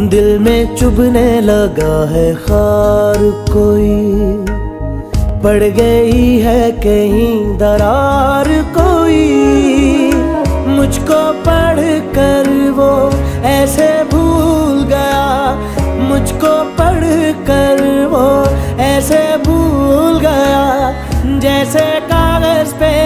दिल में चुभने लगा है खार कोई। पड़ गई है कहीं दरार कोई। मुझको पढ़ कर वो ऐसे भूल गया। मुझको पढ़ कर वो ऐसे भूल गया। जैसे कागज़ पे